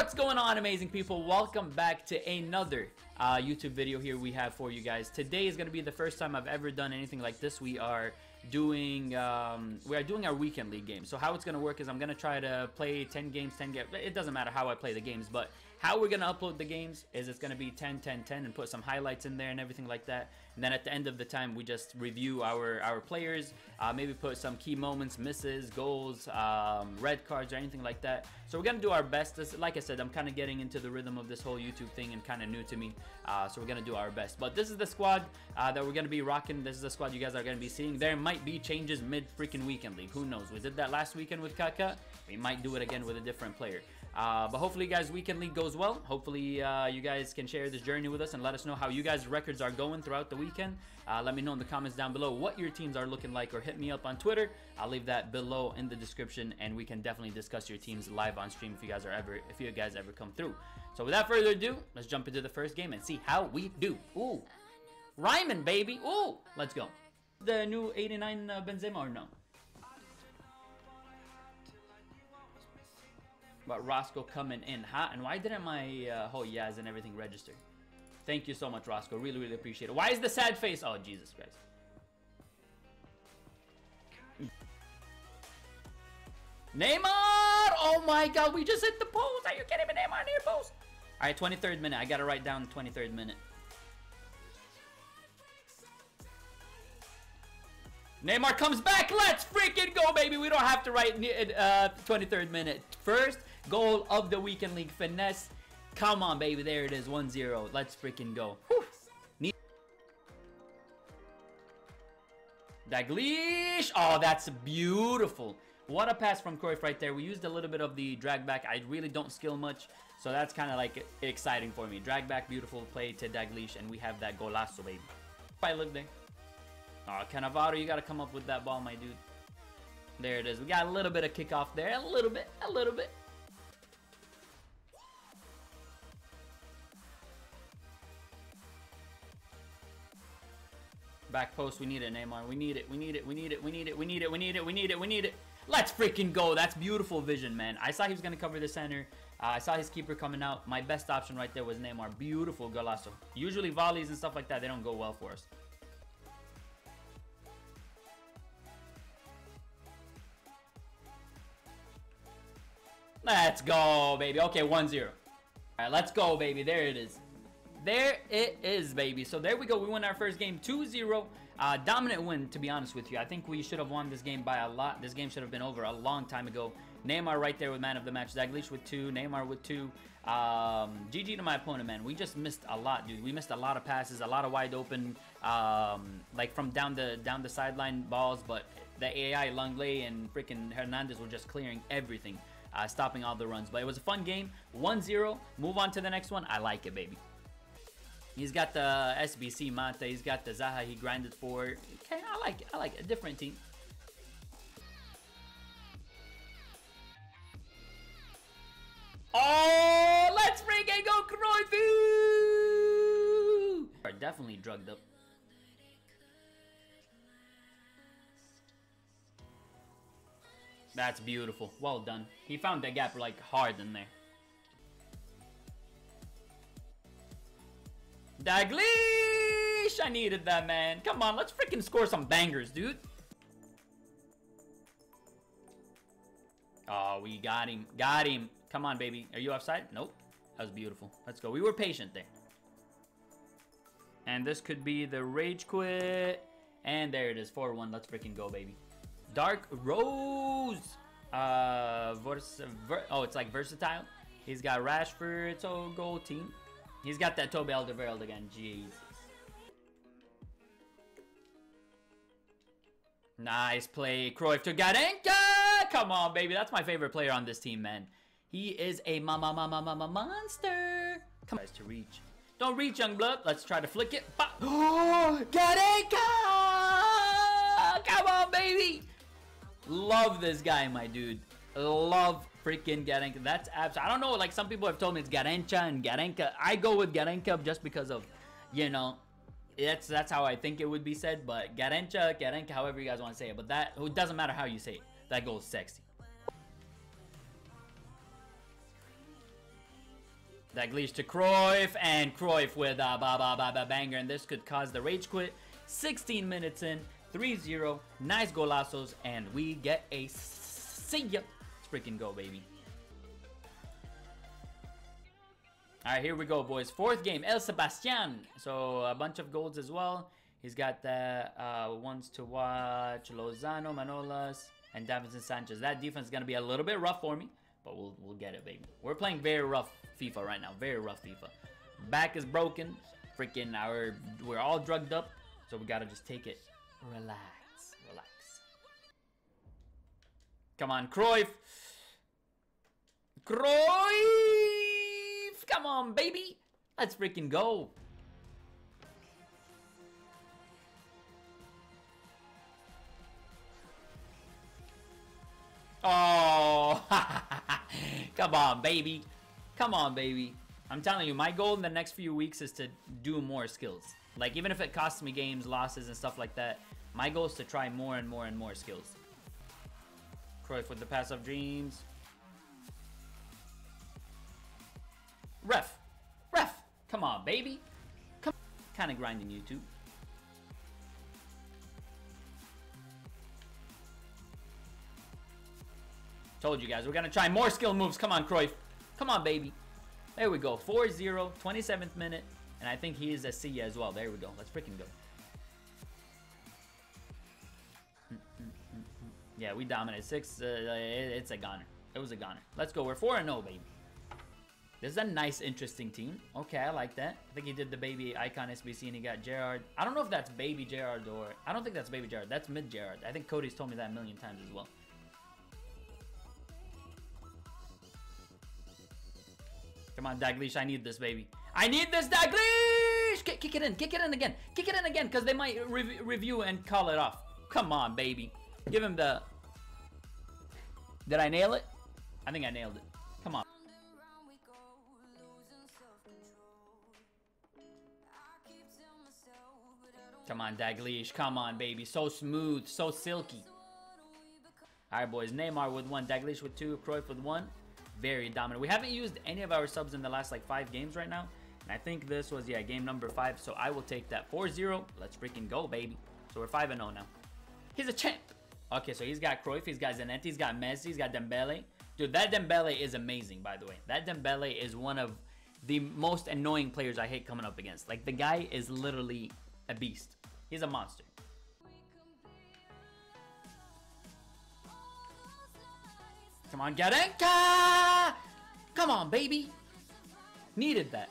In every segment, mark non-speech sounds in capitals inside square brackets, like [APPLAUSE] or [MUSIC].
What's going on, amazing people? Welcome back to another uh, YouTube video here we have for you guys. Today is going to be the first time I've ever done anything like this. We are doing um, we are doing our weekend league game. So how it's going to work is I'm going to try to play 10 games, 10 games. It doesn't matter how I play the games, but how we're going to upload the games is it's going to be 10, 10, 10 and put some highlights in there and everything like that. And then at the end of the time, we just review our, our players, uh, maybe put some key moments, misses, goals, um, red cards, or anything like that. So we're going to do our best. This, like I said, I'm kind of getting into the rhythm of this whole YouTube thing and kind of new to me. Uh, so we're going to do our best. But this is the squad uh, that we're going to be rocking. This is the squad you guys are going to be seeing. There might be changes mid freaking weekend league. Who knows? We did that last weekend with Kaka. We might do it again with a different player. Uh, but hopefully, guys, weekend league goes well. Hopefully, uh, you guys can share this journey with us and let us know how you guys' records are going throughout the weekend. Uh, let me know in the comments down below what your teams are looking like, or hit me up on Twitter. I'll leave that below in the description, and we can definitely discuss your teams live on stream if you guys are ever if you guys ever come through. So without further ado, let's jump into the first game and see how we do. Ooh, Ryman, baby. Ooh, let's go. The new 89 uh, Benzema or no? But Roscoe coming in hot. And why didn't my uh, oh yes and everything register? Thank you so much, Roscoe. Really, really appreciate it. Why is the sad face? Oh, Jesus Christ. Neymar! Oh my god, we just hit the post. Are you kidding me? Neymar near post. All right, 23rd minute. I got to write down the 23rd minute. Neymar comes back. Let's freaking go, baby. We don't have to write uh, 23rd minute. First goal of the weekend league. Finesse. Come on, baby. There it is. 1-0. Let's freaking go. Dalglish. Oh, that's beautiful. What a pass from Cruyff right there. We used a little bit of the drag back. I really don't skill much. So that's kind of like exciting for me. Drag back, beautiful play to Dalglish. And we have that golazo, baby. If I live there. Oh, Cannavaro, you got to come up with that ball, my dude. There it is. We got a little bit of kickoff there. A little bit. A little bit. Back post, we need it, Neymar. We need it, we need it, we need it, we need it, we need it, we need it, we need it, we need it. Let's freaking go. That's beautiful vision, man. I saw he was going to cover the center. Uh, I saw his keeper coming out. My best option right there was Neymar. Beautiful golazo. Usually volleys and stuff like that, they don't go well for us. Let's go, baby. Okay, 1-0. All right, let's go, baby. There it is. There it is, baby. So there we go. We won our first game 2-0. Uh, dominant win, to be honest with you. I think we should have won this game by a lot. This game should have been over a long time ago. Neymar right there with man of the match. Dalglish with two. Neymar with two. Um, GG to my opponent, man. We just missed a lot, dude. We missed a lot of passes, a lot of wide open, um, like from down the down the sideline balls. But the AI, Langley, and freaking Hernandez were just clearing everything uh, stopping all the runs. But it was a fun game. 1-0. Move on to the next one. I like it, baby. He's got the SBC Mata. He's got the Zaha he grinded for. Okay, I like it. I like it. A different team. Oh, let's freaking go, Cruyff! Are definitely drugged up. That's beautiful. Well done. He found that gap like hard in there. Dalglish! I needed that, man. Come on, let's freaking score some bangers, dude. Oh, we got him. Got him. Come on, baby. Are you offside? Nope. That was beautiful. Let's go. We were patient there. And this could be the rage quit. And there it is. 4-1. Let's freaking go, baby. Dark Rose. Uh, ver oh, it's like versatile. He's got Rashford, so goal team. He's got that Toby Alderweireld again. Jesus. Nice play. Cruyff to Garenka. Come on, baby. That's my favorite player on this team, man. He is a mama mama mama monster. Come on, to reach. Don't reach, young blood. Let's try to flick it. Oh, [GASPS] Garenka! Come on, baby. Love this guy, my dude. Love freaking Garenka. That's abs. I don't know, like some people have told me it's Garrincha and Garenka. I go with Garenka just because of, you know, that's that's how I think it would be said. But Garrincha, Garenka, however you guys want to say it. But that it doesn't matter how you say it. That goes sexy. Dalglish to Cruyff, and Cruyff with a ba ba ba ba banger, and this could cause the rage quit. 16 minutes in, 3-0, nice golazos, and we get a see ya. Freaking go, baby. All right, here we go, boys. Fourth game, El Sebastian. So a bunch of golds as well. He's got the uh, ones to watch, Lozano, Manolas, and Davinson Sanchez. That defense is gonna be a little bit rough for me, but we'll we'll get it, baby. We're playing very rough FIFA right now, very rough FIFA. Back is broken, freaking our we're all drugged up, so we gotta just take it. Relax, relax. Come on, Cruyff. Cruyff! Come on, baby. Let's freaking go. Oh, [LAUGHS] come on, baby. Come on, baby. I'm telling you, my goal in the next few weeks is to do more skills. Like, even if it costs me games, losses, and stuff like that, my goal is to try more and more and more skills. Cruyff with the pass of dreams. Ref. Ref. Come on, baby. Come. Kind of grinding you too. Told you guys, we're gonna try more skill moves. Come on, Cruyff. Come on, baby. There we go. 4-0, 27th minute. And I think he is a C as well. There we go. Let's freaking go. Yeah, we dominated. Six, uh, it's a goner. It was a goner. Let's go. We're 4-0, baby. This is a nice, interesting team. Okay, I like that. I think he did the baby icon SBC and he got Gerrard. I don't know if that's baby Gerrard or... I don't think that's baby Gerrard. That's mid Gerrard. I think Cody's told me that a million times as well. Come on, Dalglish. I need this, baby. I need this, Dalglish! Kick, kick it in. Kick it in again. Kick it in again, because they might re review and call it off. Come on, baby. Give him the... Did I nail it? I think I nailed it. On, Dalglish. Come on, baby. So smooth. So silky. Alright, boys. Neymar with one. Dalglish with two. Cruyff with one very dominant. We haven't used any of our subs in the last like five games right now. And I think this was, yeah, game number five. So I will take that 4-0. Let's freaking go, baby. So we're 5-0 now. He's a champ. Okay, so he's got Cruyff, he's got Zanetti, he's got Messi, he's got Dembele. Dude, that Dembele is amazing, by the way. That Dembele is one of the most annoying players I hate coming up against. Like, the guy is literally a beast. He's a monster. Come on, Garenka! Come on, baby. Needed that.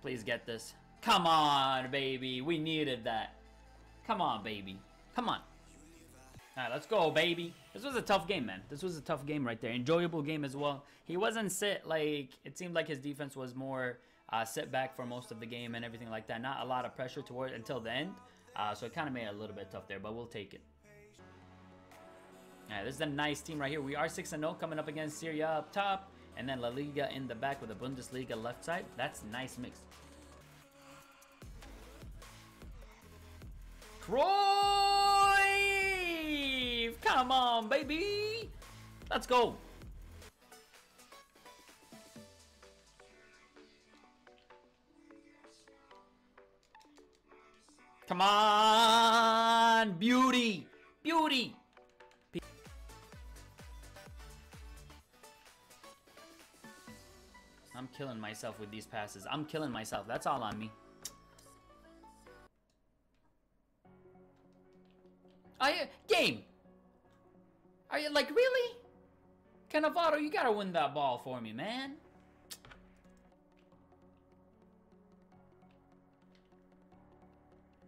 Please get this. Come on, baby. We needed that. Come on, baby. Come on. Let's go, baby. This was a tough game, man. This was a tough game right there. Enjoyable game as well. He wasn't set like, it seemed like his defense was more uh, sit back for most of the game and everything like that. Not a lot of pressure toward until the end. Uh, so it kind of made it a little bit tough there, but we'll take it. Alright, this is a nice team right here. We are 6-0 coming up against Serie A up top. And then La Liga in the back with the Bundesliga left side. That's nice mix. Cruyff! Come on, baby! Let's go! Come on! Beauty! Beauty! I'm killing myself with these passes. I'm killing myself. That's all on me. You game? Are you like really? Cannavaro, you gotta win that ball for me, man.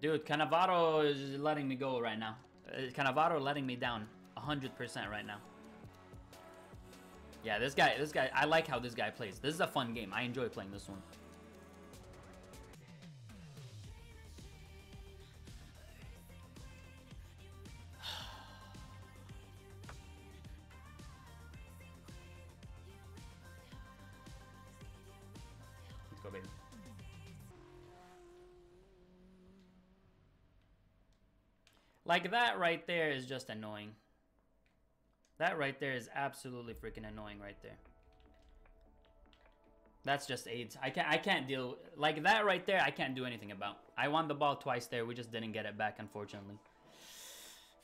Dude, Cannavaro is letting me go right now. Uh, Cannavaro letting me down 100% right now. Yeah, this guy, this guy, I like how this guy plays. This is a fun game. I enjoy playing this one. Like that right there is just annoying. That right there is absolutely freaking annoying right there. That's just AIDS. I can't I can't deal like that right there. I can't do anything about. I won the ball twice there. We just didn't get it back, unfortunately.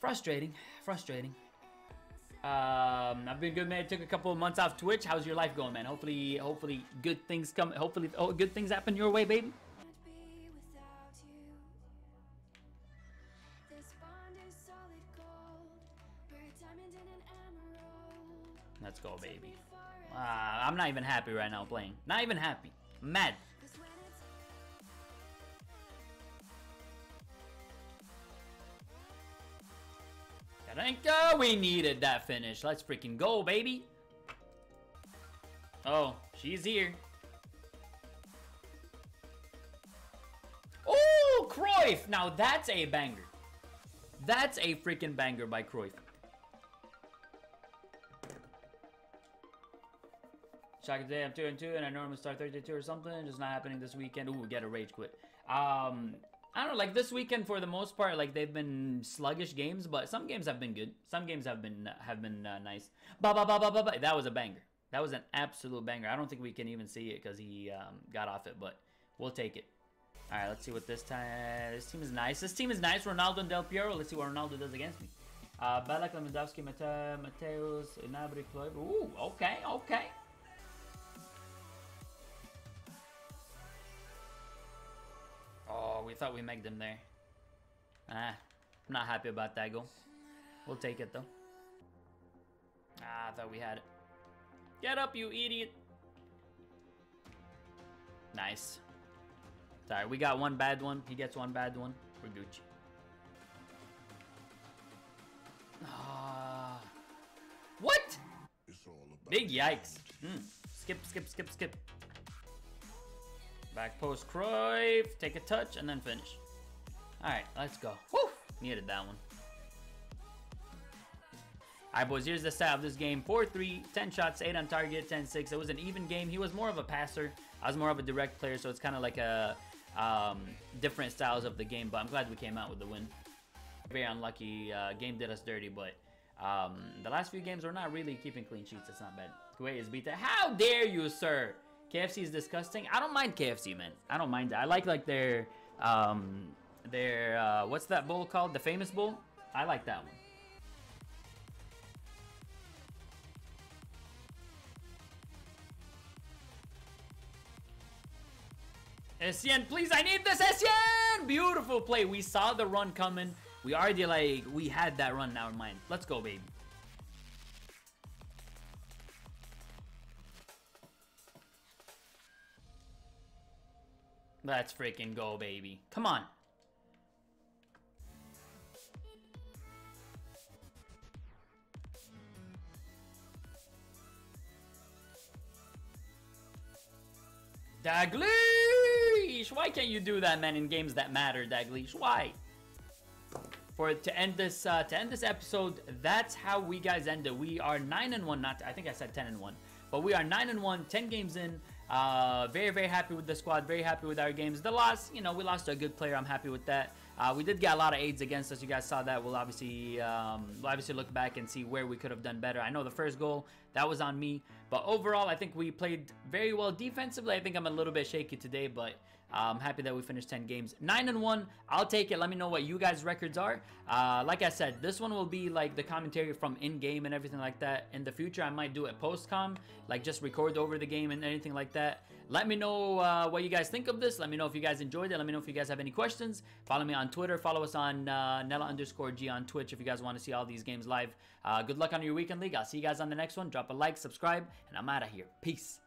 Frustrating. Frustrating. Um, I've been good, man. Took a couple of months off Twitch. How's your life going, man? Hopefully, hopefully, good things come. Hopefully, oh, good things happen your way, baby. Let's go, baby. Uh, I'm not even happy right now playing. Not even happy. Mad. Karenka, we needed that finish. Let's freaking go, baby. Oh, she's here. Oh, Cruyff. Now that's a banger. That's a freaking banger by Cruyff. Shock today, I'm 2 and 2, and I normally start Thursday 2 or something. Just not happening this weekend. Ooh, we get a rage quit. Um, I don't know, like this weekend for the most part, like they've been sluggish games, but some games have been good. Some games have been have been uh, nice. Ba ba ba ba ba ba. That was a banger. That was an absolute banger. I don't think we can even see it because he um, got off it, but we'll take it. All right, let's see what this time. This team is nice. This team is nice. Ronaldo and Del Piero. Let's see what Ronaldo does against me. Uh, Ballack, Lewandowski, Matthäus, Gnabry, Kloiber. Ooh, okay, okay. We thought we made them there. Ah, I'm not happy about that goal. We'll take it though. Ah, I thought we had it. Get up, you idiot. Nice. Sorry, we got one bad one. He gets one bad one. We're Gucci. Ah. What? Big yikes. Hmm. Skip, skip, skip, skip. Back post Cruyff, take a touch, and then finish. Alright, let's go. Woo! Needed that one. Alright, boys, here's the stat of this game. 4-3, 10 shots, 8 on target, 10-6. It was an even game. He was more of a passer. I was more of a direct player, so it's kind of like a um, different styles of the game, but I'm glad we came out with the win. Very unlucky. Uh, game did us dirty, but um, the last few games we're not really keeping clean sheets. It's not bad. Kuwait is beat. How dare you, sir? KFC is disgusting. I don't mind KFC, man. I don't mind. I like like their um their uh, what's that bowl called? The famous bowl. I like that one. Essien, please, I need this Essien! Beautiful play. We saw the run coming. We already, like, we had that run in our mind. Let's go, baby. Let's freaking go, baby. Come on. Dalglish! Why can't you do that, man, in games that matter, Dalglish? Why? For to end this uh, to end this episode, that's how we guys end it. We are nine and one. Not I think I said ten and one, but we are nine and one. Ten games in. Uh, very, very happy with the squad. Very happy with our games. The loss, you know, we lost a good player. I'm happy with that. Uh, we did get a lot of aids against us. You guys saw that. We'll obviously, um, we'll obviously look back and see where we could have done better. I know the first goal that was on me, but overall, I think we played very well defensively. I think I'm a little bit shaky today, but I'm happy that we finished 10 games. 9 and 1, I'll take it. Let me know what you guys' records are. Uh, like I said, this one will be like the commentary from in-game and everything like that. In the future, I might do it post-com, like just record over the game and anything like that. Let me know uh, what you guys think of this. Let me know if you guys enjoyed it. Let me know if you guys have any questions. Follow me on Twitter. Follow us on uh, Nala underscore G on Twitch if you guys want to see all these games live. Uh, good luck on your weekend league. I'll see you guys on the next one. Drop a like, subscribe, and I'm out of here. Peace.